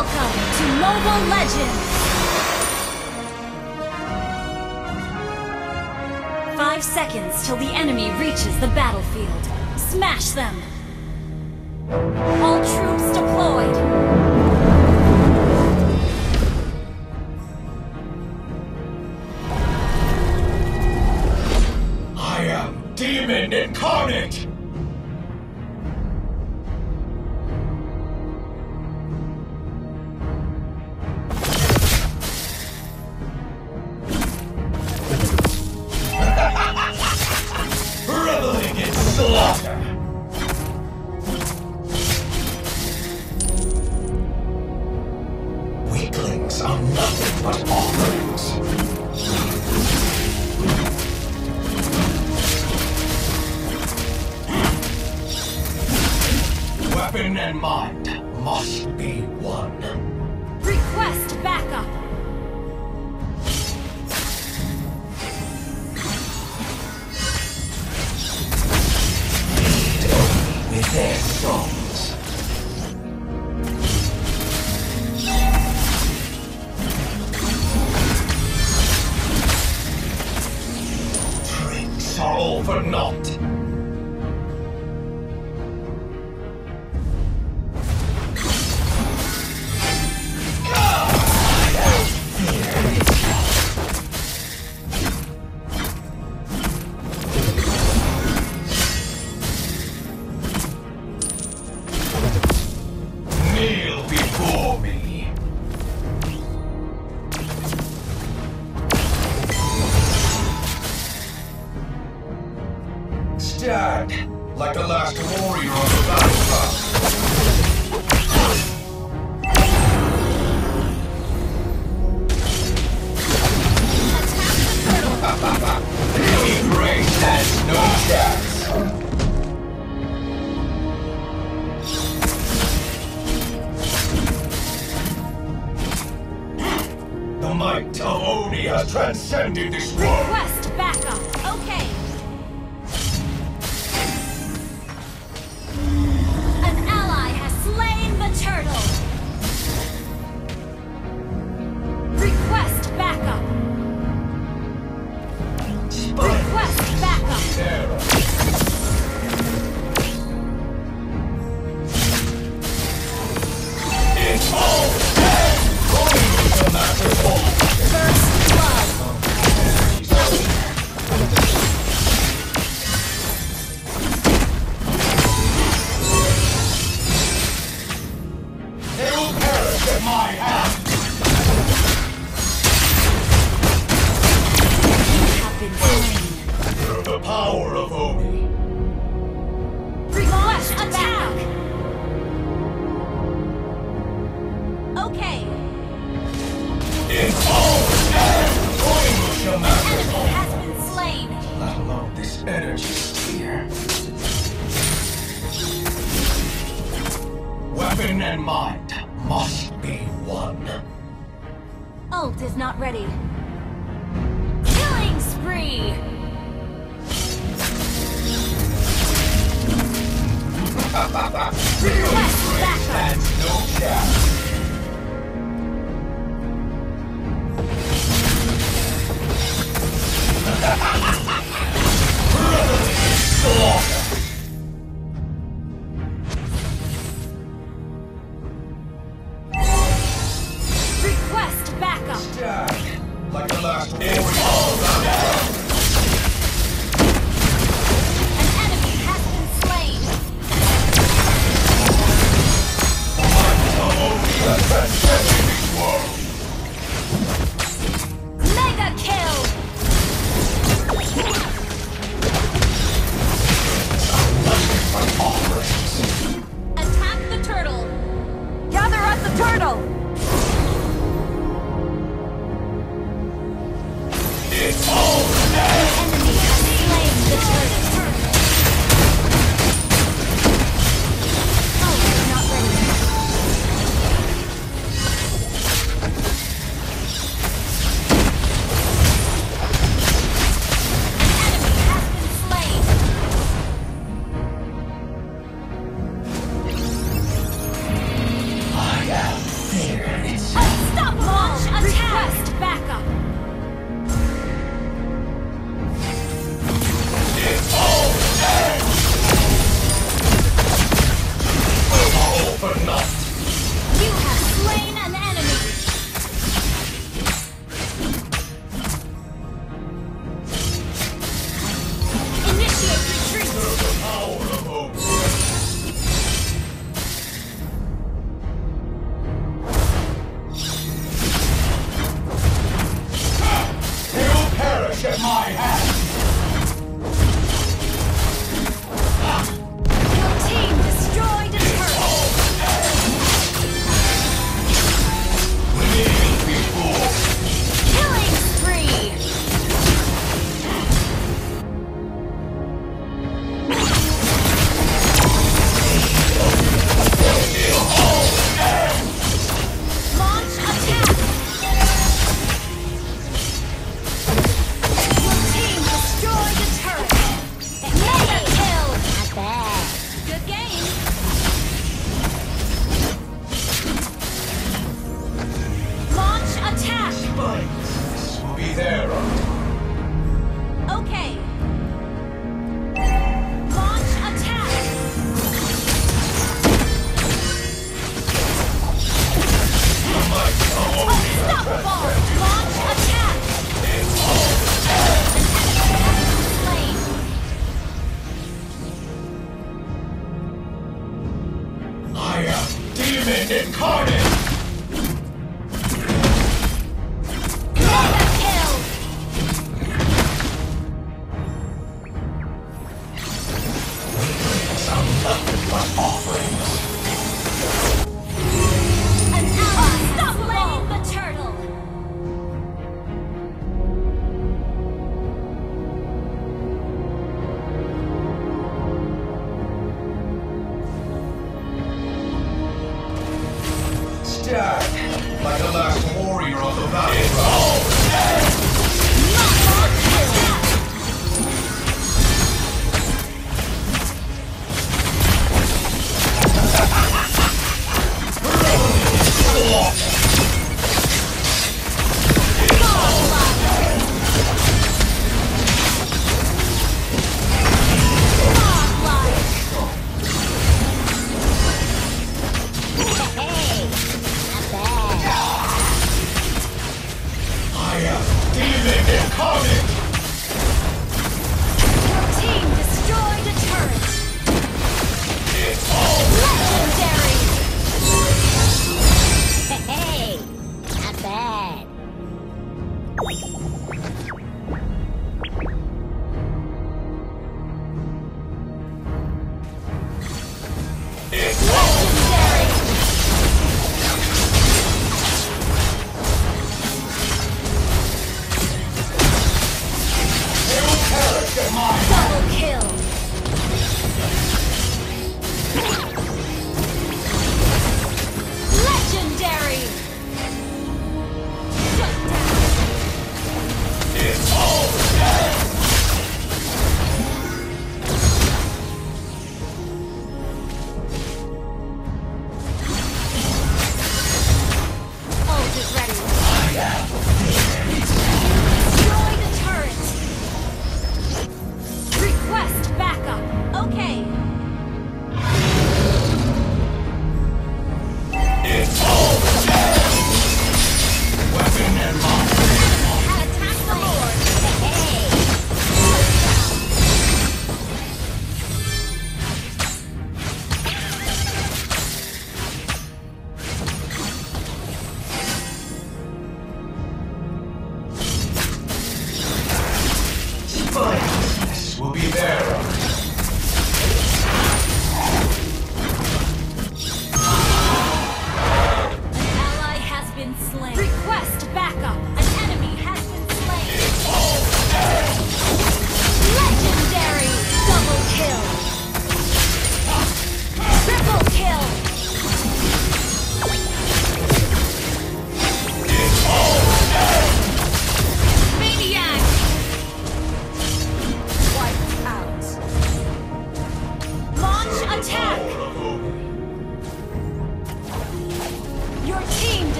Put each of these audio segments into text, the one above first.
Welcome to Mobile Legends! Five seconds till the enemy reaches the battlefield. Smash them! All troops deployed! I am Demon Incarnate! But offerings. Weapon and mind Stand like the last warrior on the battlefront. Enemy race has no chance. The might of Oni has transcended this world. Request backup! Okay. Turtle! My hand. Have been slain. Through the power of Oni. Request attack! Okay. It's all is the Enemy has been slain! Let alone this energy sphere. Weapon and mind must be one. Ult is not ready. Killing spree! Request backup! And no chance.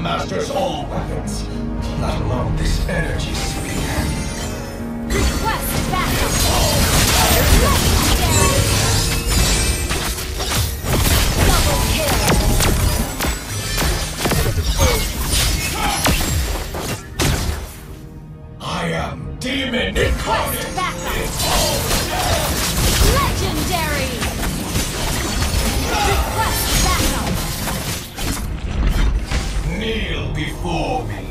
master's all weapons, let alone this energy sphere. Request backup! I am demon incarnate! Request backup! Kneel before me.